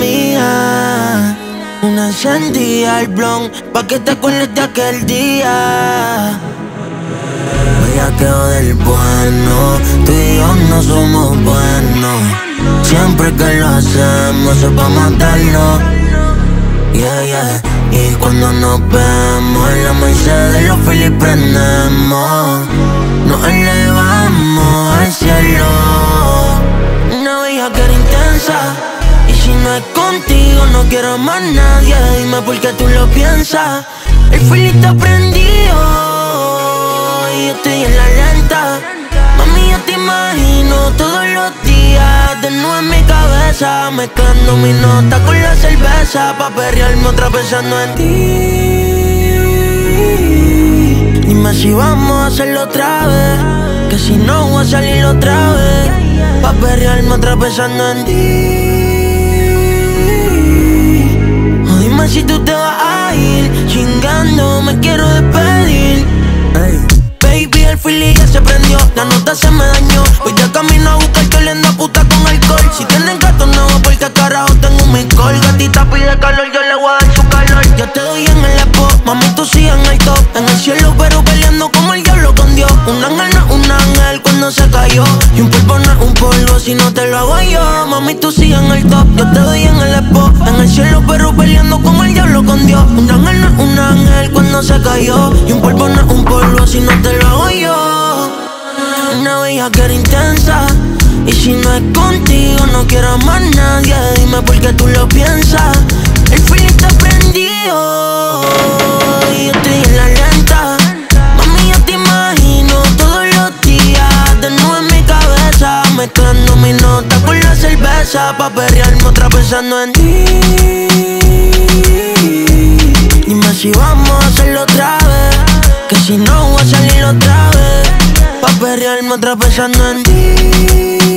mía. Una encendida al blon, pa' que te acuerdes de aquel día. Quedó del bueno, tú y yo no somos buenos. Siempre que lo hacemos es pa' matarlo. Yeah, yeah. Y cuando nos vemos en la Mercedes los Phillies prendemos. No es contigo, no quiero más nadie. Dime por qué tú lo piensas. El está prendido. Y yo estoy en la lenta. Mami, yo te imagino todos los días de nuevo en mi cabeza. Mezclando mi nota con la cerveza. Pa' perrearme otra pensando en ti. Dime si vamos a hacerlo otra vez. Que si no voy a salir otra vez. Pa' perrearme otra pensando en ti. Si tú te vas a ir. Chingando, me quiero despedir. Baby, el Philly ya se prendió, la nota se me dañó. Hoy ya camino a buscarte oliendo a puta con alcohol. Si tienen gato nuevo, porque carajo tengo mi col. Gatita pide calor, yo le voy a dar su calor. Yo te doy en Y un polvo no es un polvo si no te lo hago yo. Mami, tú sigue en el top, yo te doy en el expo. En el cielo, pero peleando como el diablo con Dios. Un ángel no es un ángel cuando se cayó. Y un polvo no es un polvo si no te lo hago yo. Una bella que era intensa. Y si no es contigo, no quiero más nadie. Dime por qué tú lo piensas. Cerveza. Pa' perrearme otra pensando en ti. Dime si vamos a hacerlo otra vez. Que si no voy a salir otra vez Pa' perrearme otra pensando en ti